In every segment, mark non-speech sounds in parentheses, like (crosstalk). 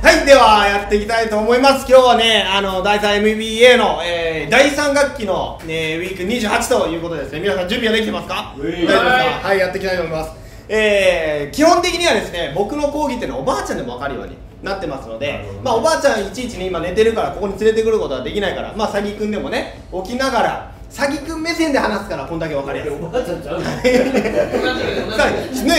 はいではやっていきたいと思います。今日はねあの第3 MBA の、えー、第3学期の、ね、ウィーク28ということですね。皆さん準備はできてますか？大丈夫ですかはいやっていきたいと思います。えー、基本的にはですね僕の講義っていうのはおばあちゃんでも分かるようになってますので、まあ、おばあちゃんいちいちね今寝てるからここに連れてくることはできないからまあ詐欺くんでもね起きながら詐欺くん目線で話すからこんだけ分かりやすい。おばあちゃんちゃうね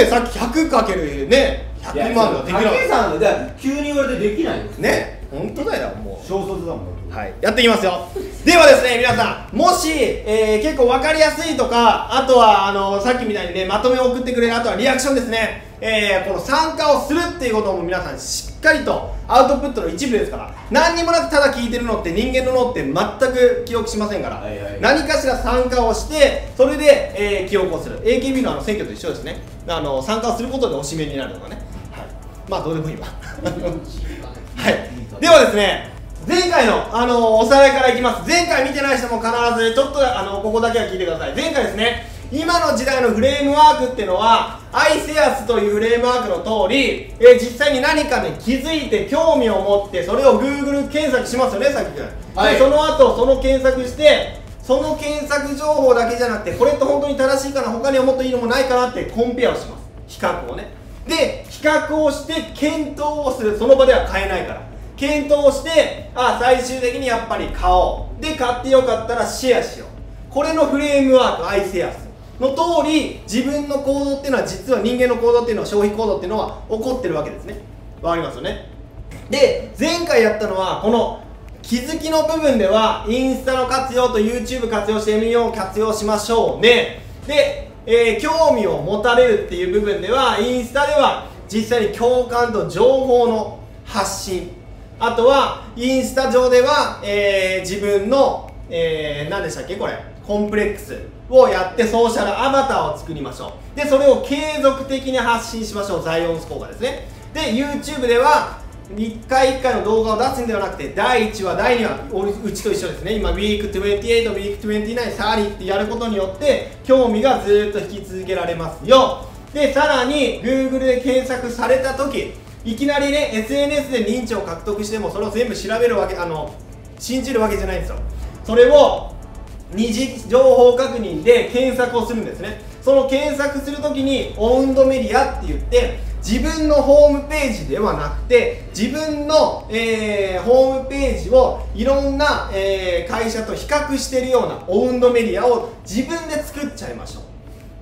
さっき100かけるね。100万ができない竹さんが急に言われてできないね本当だよもう。小卒だもん。はいやっていきますよ。ではですね皆さんもし、えー、結構分かりやすいとかあとはあのさっきみたいにねまとめを送ってくれるあとはリアクションですねえー、この参加をするっていうことも皆さんしっかりとアウトプットの一部ですから何にもなくただ聞いてるのって人間の脳って全く記憶しませんから、はいはい、何かしら参加をしてそれで、えー、記憶をする。AKB のあの選挙と一緒ですね。あの参加をすることでおしめになるとかね、はい、まあどうでもいいわ。(laughs) はい。ではですね前回の、あのおさらいからいきます。前回見てない人も必ずちょっとあのここだけは聞いてください。前回ですね今の時代のフレームワークっていうのはアイセアスというフレームワークの通り、えー、実際に何かに気づいて興味を持ってそれを Google 検索しますよねさっきから、はい、でその後その検索してその検索情報だけじゃなくてこれって本当に正しいかな他にはもっといいのもないかなってコンペアをします。比較をね。で比較をして検討をする。その場では買えないから。検討してあ最終的にやっぱり買おう。で買ってよかったらシェアしよう。これのフレームワーク AISCEAS の通り自分の行動っていうのは実は人間の行動っていうのは消費行動っていうのは起こってるわけですね。わかりますよね？で前回やったのはこの気づきの部分ではインスタの活用と YouTube 活用して ME を活用しましょうね。で、えー、興味を持たれるっていう部分ではインスタでは実際に共感と情報の発信。あとはインスタ上では、えー、自分の、えー、何でしたっけ？これ。コンプレックス。をやってソーシャルアバターを作りましょう。でそれを継続的に発信しましょう。ザイオンス効果ですね。で YouTube では1回1回の動画を出すんではなくて第1話第2話うちと一緒ですね。今ウィーク28ウィーク29 30ってやることによって興味がずっと引き続けられますよ。でさらに Google で検索された時いきなりね SNS で認知を獲得してもそれを全部調べるわけあの信じるわけじゃないんですよ。それを二次情報確認で検索をするんですね。その検索するときにオウンドメディアって言って自分のホームページではなくて自分の、えー、ホームページをいろんな、えー、会社と比較しているようなオウンドメディアを自分で作っちゃいましょう。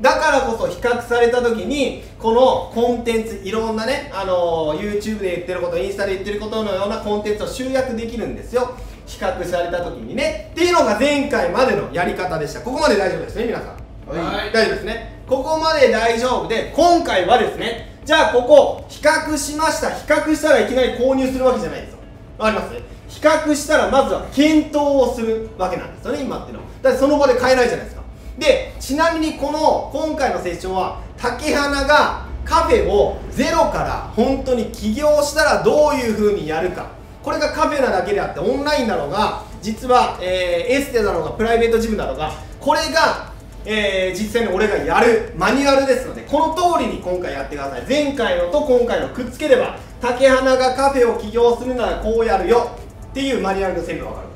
だからこそ比較された時にこのコンテンツいろんなね、あのー、YouTube で言ってることインスタで言ってることのようなコンテンツを集約できるんですよ。比較された時にねっていうのが前回までのやり方でした。ここまで大丈夫ですね皆さん。はい。大丈夫ですね。ここまで大丈夫で今回はですねじゃあここ比較しました。比較したらいきなり購入するわけじゃないですよ。わかります？比較したらまずは検討をするわけなんですよね今っていうのは。だってその場で買えないじゃないですか。でちなみにこの今回のセッションは竹花がカフェをゼロから本当に起業したらどういう風にやるかこれがカフェなだけであってオンラインだろうが実は、えー、エステだろうがプライベートジムだろうがこれが、えー、実際に俺がやるマニュアルですのでこの通りに今回やってください。前回のと今回のくっつければ竹花がカフェを起業するならこうやるよっていうマニュアルが全部わかる。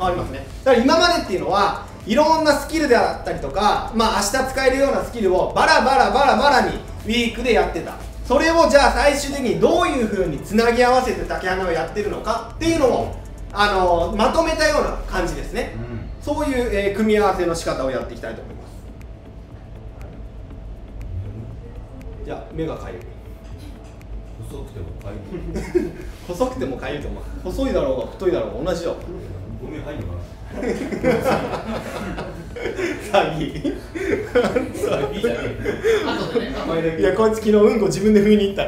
わかりますね。だから今までっていうのはいろんなスキルであったりとかまあ明日使えるようなスキルをバラバラバラバラにウィークでやってた。それをじゃあ最終的にどういうふうにつなぎ合わせて竹花をやってるのかっていうのをあのまとめたような感じですね、うん、そういう、えー、組み合わせの仕方をやっていきたいと思います。じゃあ目がかゆい。細くてもかゆい。細くてもかゆいと思う。細いだろうが太いだろうが同じよ。ゴミ入るのかな詐欺詐欺じゃねえいやこいつ昨日うんこ自分で拭いに行った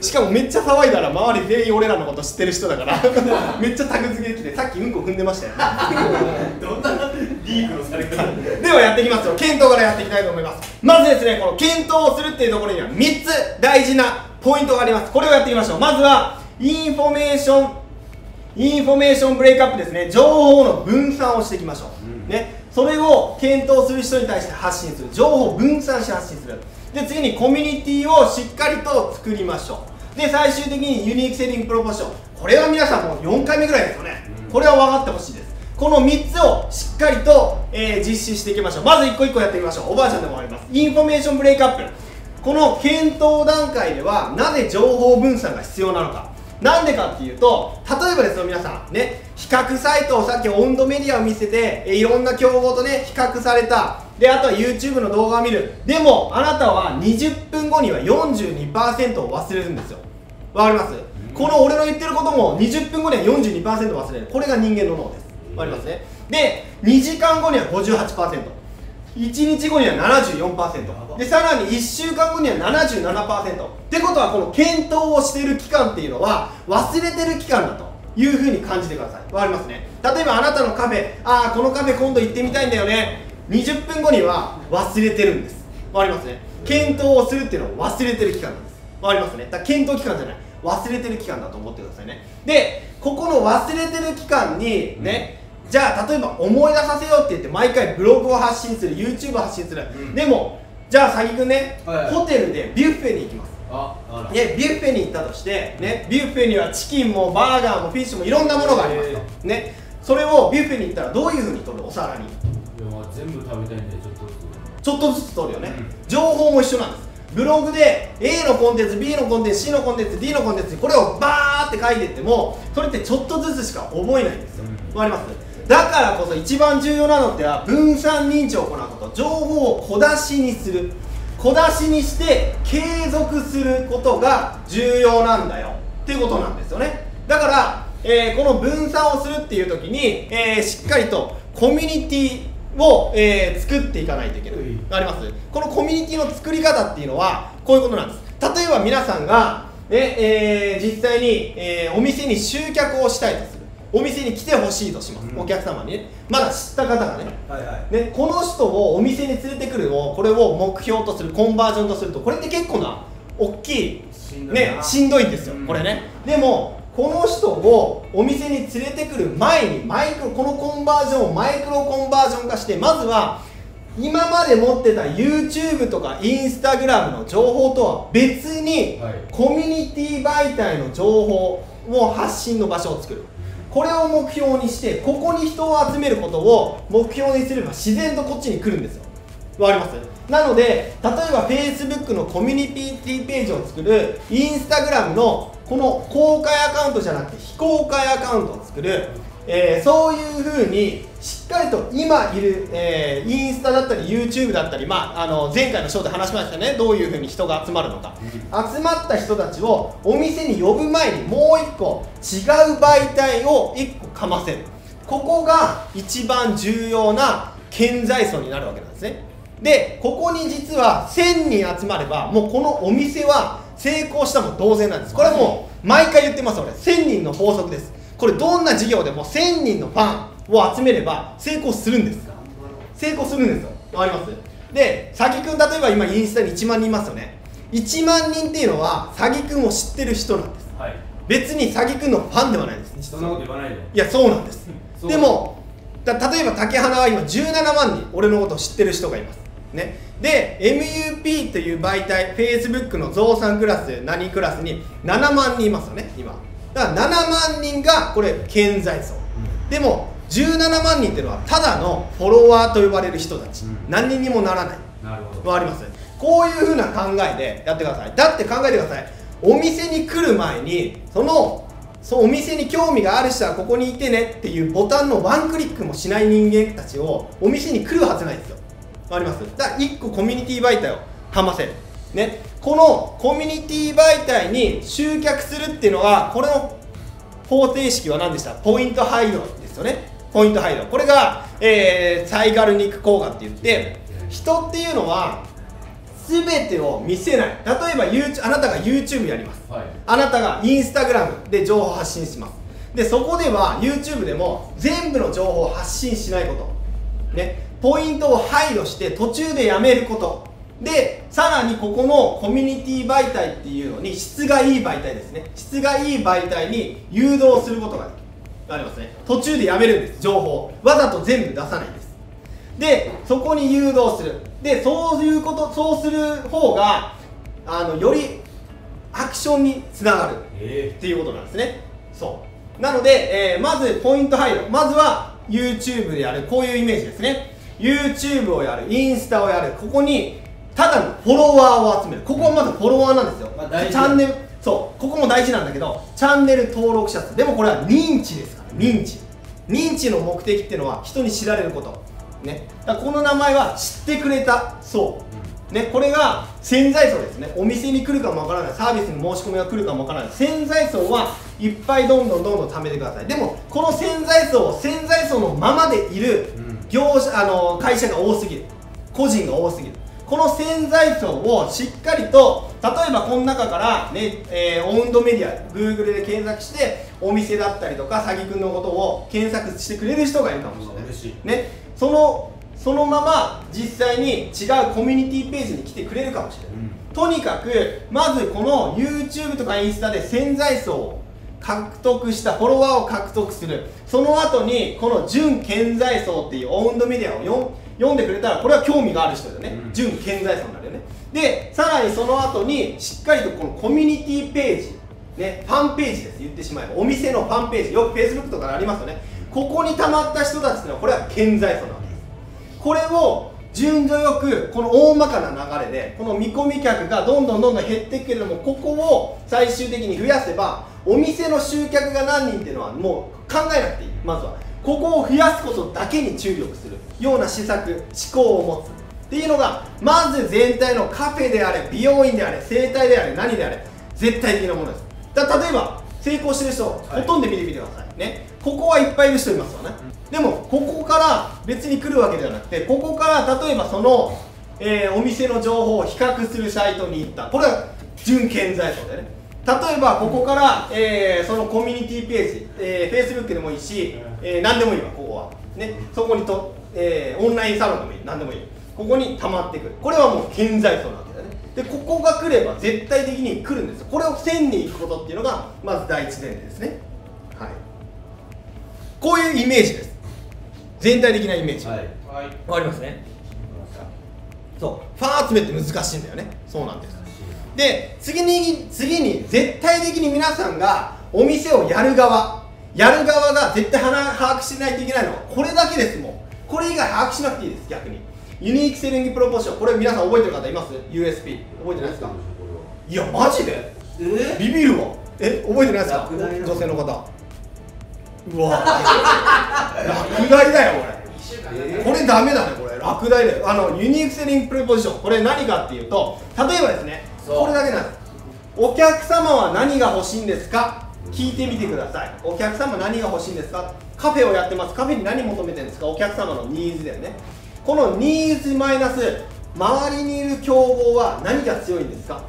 しかもめっちゃ騒いだら周り全員俺らのこと知ってる人だから。(laughs) めっちゃタグ付けできてさっきうんこ踏んでましたよ (laughs) どんなリークのされ方？ではやっていきますよ。検討からやっていきたいと思います。まずですねこの検討をするっていうところには3つ大事なポイントがあります。これをやっていきましょう。まずは information、information break up ですね。情報の分散をしていきましょう、うん、ねそれを検討する人に対して発信する。情報を分散して発信する。で次にコミュニティをしっかりと作りましょう。で最終的に unique selling proposition。これは皆さんもう4回目ぐらいですよね、これは分かってほしいです。この3つをしっかりと、えー実施していきましょう。まず1個1個やってみましょう。おばあちゃんでもあります。 information break up。この検討段階ではなぜ情報分散が必要なのかなんでかっていうと例えばですよ皆さんね比較サイトをさっき温度メディアを見せていろんな競合とね比較された。であとは YouTube の動画を見る。でもあなたは20分後には42%を忘れるんですよ。わかります？この俺の言ってることも20分後には42%忘れる。これが人間の脳です。わかりますね？で2時間後には58% 1日後には74%でさらに1週間後には77%ってことはこの検討をしている期間っていうのは忘れてる期間だというふうに感じてください。わかりますね。例えばあなたのカフェ。ああこのカフェ今度行ってみたいんだよね。20分後には忘れてるんです。わかりますね。検討をするっていうのは忘れてる期間なんです。わかりますね。だから検討期間じゃない。忘れてる期間だと思ってくださいね。でここの忘れてる期間にね、じゃあ例えば思い出させようって言って毎回ブログを発信する YouTube を発信する、うん。でもじゃあ佐木君ね、はいはい。ホテルでビュッフェに行きます。ああら。ね、ビュッフェに行ったとして、ね、ビュッフェにはチキンもバーガーもフィッシュもいろんなものがありますと、ね、それをビュッフェに行ったらどういうふうに取るお皿に？いやまあ全部食べたいんでちょっとずつ。ちょっとずつ取るよね、う情報も一緒なんです。ブログで A のコンテンツ B のコンテンツ C のコンテンツ D のコンテンツこれをバーって書いていってもそれってちょっとずつしか覚えないんですよ。うん。わかります？だからこそ一番重要なのっては分散認知を行うこと。情報を小出しにする。小出しにして継続することが重要なんだよっていうことなんですよね。だから、えーこの分散をするっていう時に、えーしっかりとコミュニティを、えー作っていかないといけない、うんあります？このコミュニティの作り方っていうのはこういうことなんです。例えば皆さんが、ねえー実際に、えーお店に集客をしたいとお店に来てほしいとします、うん。お客様にね。まだ知った方がね。はいはい。ね、この人をお店に連れてくるのをこれを目標とするコンバージョンとするとこれって結構な大きいしんどいな。ね、しんどいんですよ、うん。これね。でもこの人をお店に連れてくる前にマイクロこのコンバージョンをマイクロコンバージョン化してまずは今まで持ってた YouTube とか Instagram の情報とは別に、はい。コミュニティ媒体の情報を発信の場所を作るこれを目標にしてここに人を集めることを目標にすれば自然とこっちに来るんですよ。わかります？なので例えば Facebook のコミュニティページを作る Instagram のこの公開アカウントじゃなくて非公開アカウントを作る、えーそういうふうにしっかりと今いる、えーインスタだったり YouTube だったり、まあ、あの前回のショーで話しましたね。どういうふうに人が集まるのか、集まった人たちをお店に呼ぶ前にもう一個違う媒体を一個かませる。ここが一番重要な顕在層になるわけなんですね。でここに実は1000人集まればもうこのお店は成功したも同然なんです。これはもう毎回言ってます俺。1000人の法則ですこれどんな事業でも1000人のファンを集めれば成功するんです。成功するんですよ。わかります？で佐木くん例えば今インスタに1万人いますよね。1万人っていうのは佐木くんを知ってる人なんです。はい。別に佐木くんのファンではないです。そんなこと言わないで。いやそうなんです。でもだ例えば竹花は今17万人俺のことを知ってる人がいます。ね。で MUP という媒体 Facebook の増産クラス何クラスに7万人いますよね今だから7万人がこれ顕在層でも17万人っていうのはただのフォロワーと呼ばれる人たち、うん。何人にもならない。なるほど。わかります？こういうふうな考えでやってください。だって考えてください。お店に来る前にそのそうお店に興味がある人はここにいてねっていうボタンのワンクリックもしない人間たちをお店に来るはずないですよ。わかります？だから1個コミュニティ媒体をかませるねこのコミュニティ媒体に集客するっていうのはこれの方程式は何でした？ポイントハイドですよね。ポイントハイドこれが、えーサイガルニック効果って言って人っていうのは全てを見せない。例えばあなたが YouTube やります。はい。あなたが Instagram で情報発信します。でそこでは YouTube でも全部の情報を発信しないこと。ね。ポイントを配慮して途中でやめることでさらにここのコミュニティ媒体っていうのに質がいい媒体ですね。質がいい媒体に誘導することができるありますね。途中でやめるんです情報わざと全部出さないんです。でそこに誘導する。でそういうことそうする方があのよりアクションにつながるっていうことなんですね。そう。なので、えーまずポイント入るまずは YouTube でやる。こういうイメージですね。YouTube をやる。インスタをやる。ここにただのフォロワーを集める。ここはまずフォロワーなんですよ、まあチャンネルそう。ここも大事なんだけどチャンネル登録者数。でもこれは認知ですから。認知。認知の目的っていうのは人に知られること。ね。だこの名前は知ってくれた。そう。ね、これが潜在層ですね。お店に来るかもわからない。サービスに申し込みが来るかもわからない。潜在層はいっぱいどんどんどんどん貯めてください。でもこの潜在層を潜在層のままでいるうん。業者あの会社が多すぎる。個人が多すぎるこの潜在層をしっかりと例えばこの中から、ねえーオウンドメディア Google で検索してお店だったりとか詐欺くんのことを検索してくれる人がいるかもしれない。嬉しいね、そのそのまま実際に違うコミュニティページに来てくれるかもしれない、うん。とにかくまずこの YouTube とかインスタで潜在層を獲得したフォロワーを獲得する。その後にこの準顕在層っていうオウンドメディアを読んでくれたらこれは興味がある人だよね、うん。準顕在層になるよね。でさらにその後にしっかりとこのコミュニティページね、ファンページです。言ってしまえば。お店のファンページ。よく Facebook とかでありますよね。ここに溜まった人たちっていうのはこれは顕在層なわけです。これを順序よくこの大まかな流れでこの見込み客がどんどんどんどん減っていくけれどもここを最終的に増やせばお店の集客が何人っていうのはもう考えなくていい。まずはここを増やすことだけに注力するような施策思考を持つっていうのがまず全体のカフェであれ美容院であれ整体であれ何であれ絶対的なものです。だ例えば成功してる人、はい。ほとんど見てみてくださいね。ここはいっぱいいる人いますよね、でもここから別に来るわけではなくてここから例えばその、えーお店の情報を比較するサイトに行った。これは準顕在層でね例えばここから、えーそのコミュニティページ、えー、Facebook でもいいし、えー何でもいいわここは。ね。そこにと、えーオンラインサロンでもいい。何でもいい。ここに溜まってくる。これはもう顕在層なわけだね。でここが来れば絶対的に来るんですよ。これを線に行くことっていうのがまず第一前提ですね。はい。こういうイメージです。全体的なイメージ。わ、はい。はい。かりますね？そう。ファン集めって難しいんだよね。そうなんですで次に次に絶対的に皆さんがお店をやる側。やる側が絶対把握把握しないといけないのはこれだけですもん。これ以外把握しなくていいです逆に。ユニークセリングプロポーション。これ皆さん覚えてる方います？USP 覚えてないですか？いやマジで？え？ビビるわ。え？覚えてないですか？女性の方。うわ。(laughs) 落第だよこれ。えこれダメだねこれ。落第だよ。あのユニークセリングプレポジション。これ何かっていうと例えばですねこれだけなんです。お客様は何が欲しいんですか？聞いてみてください。お客様何が欲しいんですか？カフェをやってます。カフェに何求めてるんですか？お客様のニーズだよね。このニーズマイナス周りにいる競合は何が強いんですか？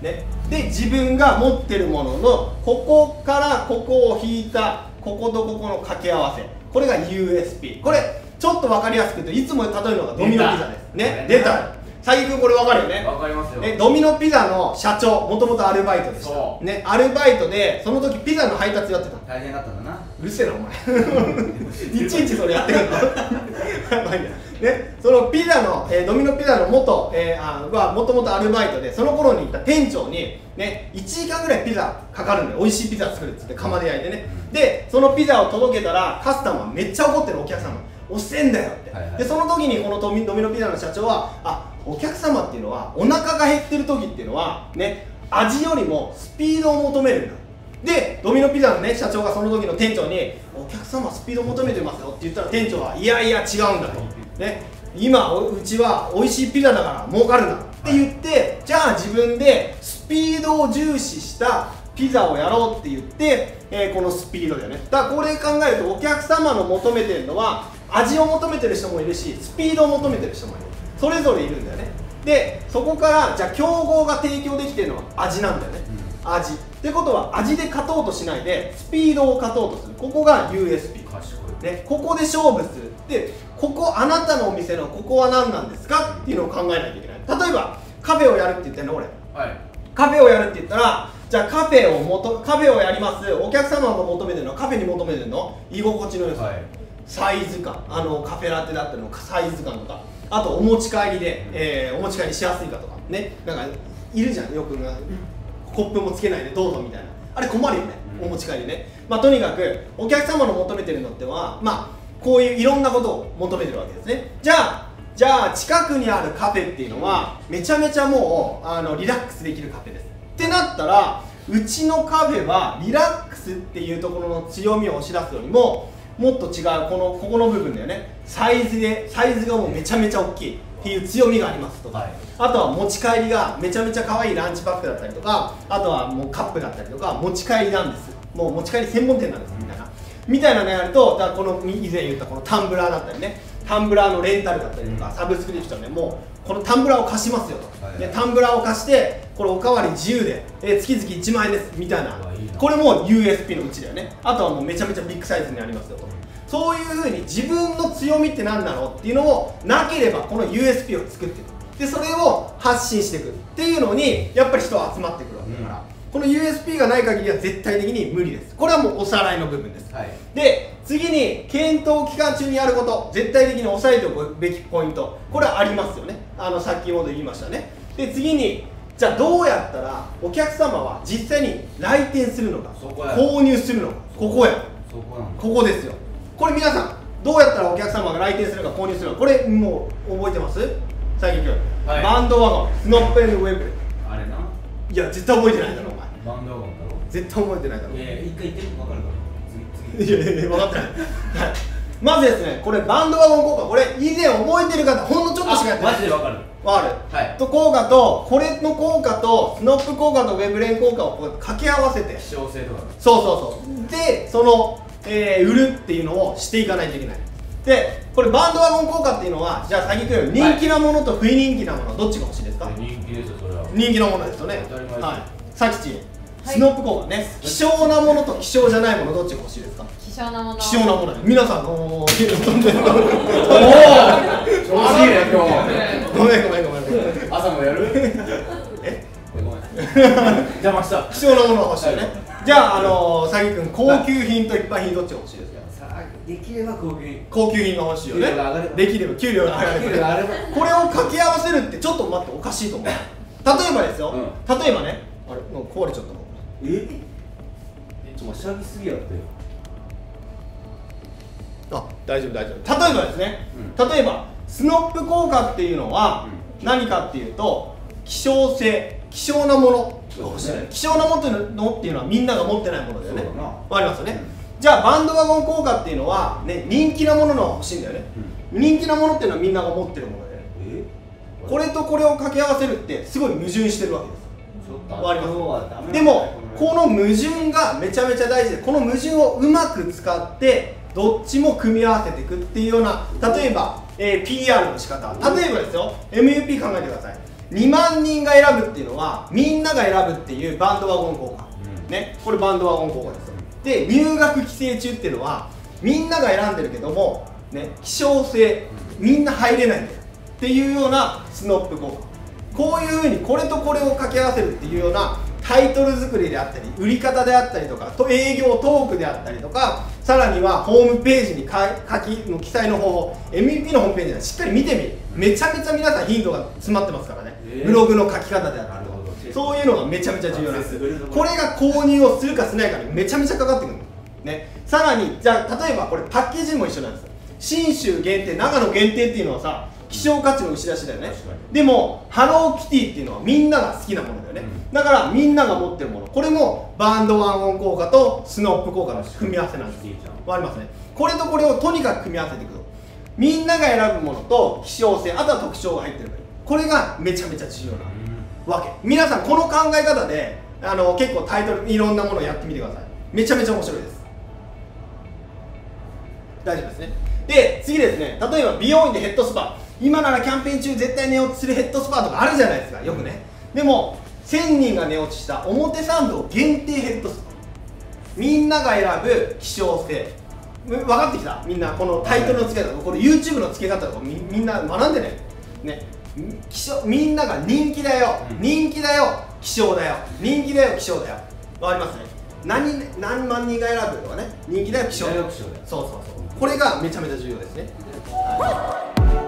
ね、で自分が持ってるもののここからここを引いたこことここの掛け合わせ。これが USP これちょっと分かりやすく言うといつも例えるのがドミノピザです。ね。出出たた佐伯君これ分かるよね？わかりますよ。ね、ドミノピザの社長もともとアルバイトでした。そう。ね、アルバイトでその時ピザの配達やってた。大変だったんだな。うるせえなお前。(laughs) いちいちそれやってくんの。(laughs) やばいなねそのピザの、えードミノピザの元、えーあはもともとアルバイトでその頃に行った店長にね1時間ぐらいピザかかるんだよ。美味しいピザ作るっつって釜で焼いてね。でそのピザを届けたらカスタマーめっちゃ怒ってるお客様。遅えんだよって、はいはい。でその時にこのドミドミノピザの社長はあお客様っていうのはお腹が減ってる時っていうのはね味よりもスピードを求めるんだ。でドミノピザのね社長がその時の店長に「お客様スピード求めてますよ」って言ったら店長は「いやいや違うんだ」と「ね今うちは美味しいピザだから儲かるんだ」って言ってじゃあ自分でスピードを重視したピザをやろうって言って、えーこのスピードだよね。だからこれ考えるとお客様の求めてるのは味を求めてる人もいるしスピードを求めてる人もいる。それぞれいるんだよね。でそこからじゃあ競合が提供できてるのは味なんだよね、味。ってことは味で勝とうとしないでスピードを勝とうとする。ここが USP 賢い。ね、ここで勝負する。でここあなたのお店のここは何なんですか？っていうのを考えないといけない。例えばカフェをやるって言ってんの俺。はい。カフェをやるって言ったらじゃあカフェをもとカフェをやります。お客様が求めてるのはカフェに求めてるの？居心地の良さ、はいサイズ感。あのカフェラテだったりのサイズ感とか。あとお持ち帰りで、えーお持ち帰りしやすいかとか。ね。なんかいるじゃん。よくなコップもつけないでどうぞみたいな。あれ困るよね、うん。お持ち帰りね。まあとにかくお客様の求めてるのってはまあこういういろんなことを求めてるわけですね。じゃあじゃあ近くにあるカフェっていうのはめちゃめちゃもうあのリラックスできるカフェです。ってなったらうちのカフェはリラックスっていうところの強みを押し出すよりももっと違うこのここの部分だよね。サイズでサイズがもうめちゃめちゃ大きい。っていう強みがありますとか、はい。あとは持ち帰りがめちゃめちゃ可愛いランチパックだったりとかあとはもうカップだったりとか持ち帰りなんです。もう持ち帰り専門店なんですみたいな。みたいなのやるとだこの以前言ったこのタンブラーだったりね。タンブラーのレンタルだったりとか、うん。サブスクリプションでもうこのタンブラーを貸しますよと、はいでタンブラーを貸してこれおかわり自由で、えー月々1万円ですみたいなこれも USP のうちだよね。あとはもうめちゃめちゃビッグサイズにありますよ。と、そういうふうに自分の強みって何だろうっていうのをなければこの USP を作っていく。でそれを発信していくっていうのにやっぱり人は集まってくるわけだから、この USP がない限りは絶対的に無理です。これはもうおさらいの部分です。はい。で次に検討期間中にやること絶対的に押さえておくべきポイント。これはありますよね。あの先ほど言いましたね。で次にじゃあどうやったらお客様は実際に来店するのか購入するのかこ。こや。そこここですよ。これ皆さんどうやったらお客様が来店するか購入するのかこれもう覚えてます？最近今日、はい。バンドワゴンスノップエンドウェブ。あれな。いや絶対覚えてないだろお前。バンドワゴンだろ？絶対覚えてないだろ。いやいや一回言って分かるから。次次。いやいやいや分かってない、まずですねこれバンドワゴン効果これ以前覚えてる方ほんのちょっとしかやってない。マジで分かる。わかる？はい。と効果とこれの効果とスノップ効果とウェブレン効果をこう掛け合わせて。希少性とか。そうそうそう。でその、えー売るっていうのをしていかないといけない。でこれバンドワゴン効果っていうのはじゃあ先言う人気なものと不人気なもの。どっちが欲しいですか、人気ですよそれは。人気のものですよね。当たり前ですはい。さきちスノップ効果ね。希少なものと希少じゃないものどっちが欲しいですか？希少なもの希少なもの皆さんおー飛んでる調子いいね今ごめんごめんごめんごめん。日朝もやる？(laughs) え？ごめん。邪魔した。希少なものが欲しいよね。じゃああのー、さきくん高級品と一般品どっちが欲しいですか？できれば高級品。高級品が欲しいよね。給料が上がれば。できれば給料が上がれば。給料が上がれば。これを掛け合わせるってちょっと待っておかしいと思う。例えばですよ、う例えばね。あれもう壊れちゃったの。え？ちょっとしゃぎすぎやってあ大丈夫大丈夫。例えばですね、う例えばスノップ効果っていうのはう何かっていうと希少性希少なもの。希少なものっていうのはみんなが持ってないものだよね。わかりますよね、じゃあバンドワゴン効果っていうのは、ね、人気なものの欲しいんだよね、人気なものっていうのはみんなが持ってるものだよね。え？これとこれを掛け合わせるってすごい矛盾してるわけですわかります？でもこの矛盾がめちゃめちゃ大事でこの矛盾をうまく使ってどっちも組み合わせていくっていうような例えば、えー PR の仕方。例えばですよ MUP 考えてください。2万人が選ぶっていうのはみんなが選ぶっていうバンドワゴン効果、うん。ねこれバンドワゴン効果ですよ。で入学規制中っていうのはみんなが選んでるけどもね希少性みんな入れないんだよっていうようなスノップ効果。こういうふうにこれとこれを掛け合わせるっていうようなタイトル作りであったり売り方であったりとかと営業トークであったりとかさらにはホームページにか書きの記載の方法 MVP のホームページでしっかり見てみる。めちゃめちゃ皆さんヒントが詰まってますからね、えー。ブログの書き方であったりとか。そういうのがめちゃめちゃ重要な。んですこれが購入をするかしないかにめちゃめちゃかかってくる。ね。さらにじゃあ例えばこれパッケージも一緒なんですよ。信州限定長野限定っていうのはさ希少価値の打ち出しだよね。でもハローキティっていうのはみんなが好きなものだよね、うん。だからみんなが持ってるもの。これもバンドワンオン効果とスノップ効果の組み合わせなんです。わかりますね？これとこれをとにかく組み合わせていく。とみんなが選ぶものと希少性あとは特徴が入ってるこれがめちゃめちゃ重要なわけ。皆さんこの考え方であの結構タイトルいろんなものをやってみてください。めちゃめちゃ面白いです。大丈夫ですね。で次ですね。例えば美容院でヘッドスパ今ならキャンペーン中絶対寝落ちするヘッドスパとかあるじゃないですか。よくね。でも1000人が寝落ちした表参道限定ヘッドスパ。みんなが選ぶ希少性。む分かってきた？みんなこのタイトルの付け方これ YouTube の付け方とかみみんな学んでね。ね。希少みんなが人気だよ、うん。人気だよ。希少だよ。人気だよ。希少だよ。わかりますね。何何万人が選ぶとかね。人気大学気象大学気象そうそうそう。これがめちゃめちゃ重要ですね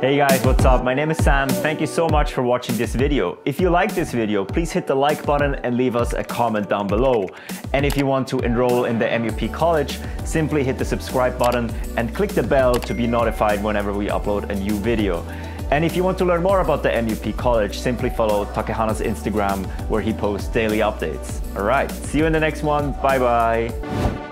Hey guys, what's up? My name is Sam. Thank you so much for watching this video. If you like this video, please hit the like button and leave us a comment down below. And if you want to enroll in the MUP College, simply hit the subscribe button and click the bell to be notified whenever we upload a new video. And if you want to learn more about the MUP College, simply follow Takehana's Instagram where he posts daily updates. Alright, see you in the next one. Bye bye.